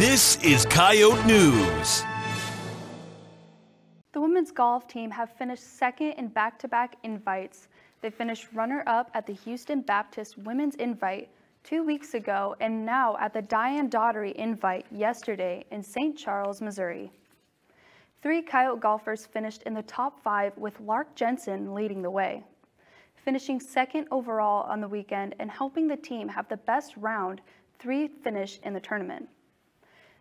This is Coyote News. The women's golf team have finished second in back-to-back invites. They finished runner-up at the Houston Baptist Women's Invite two weeks ago and now at the Diane Daugherty Invite yesterday in St. Charles, Missouri. Three Coyote golfers finished in the top five with Lark Jensen leading the way. Finishing second overall on the weekend and helping the team have the best round three finish in the tournament.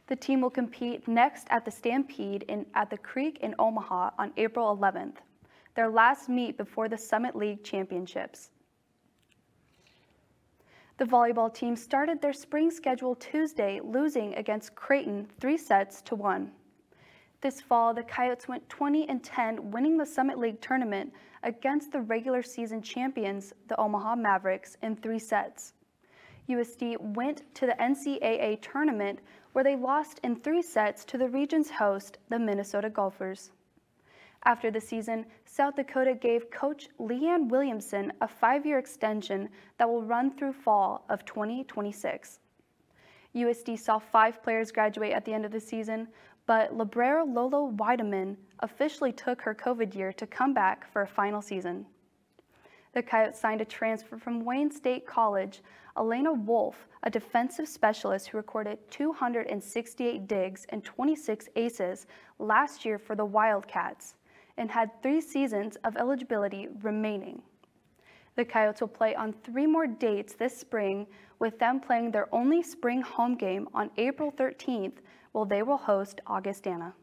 The team will compete next at the Stampede in, at the Creek in Omaha on April 11th, their last meet before the Summit League Championships. The volleyball team started their spring schedule Tuesday, losing against Creighton three sets to one. This fall, the Coyotes went 20 and 10, winning the Summit League tournament against the regular season champions, the Omaha Mavericks, in three sets. USD went to the NCAA tournament where they lost in three sets to the region's host, the Minnesota Gophers. After the season, South Dakota gave coach Leanne Williamson a five-year extension that will run through fall of 2026. USD saw five players graduate at the end of the season, but Libero Lolo Weideman officially took her COVID year to come back for a final season. The Coyotes signed a transfer from Wayne State College, Elena Wolf, a defensive specialist who recorded 268 digs and 26 aces last year for the Wildcats and had three seasons of eligibility remaining. The Coyotes will play on three more dates this spring, with them playing their only spring home game on April 13th, while they will host Augustana.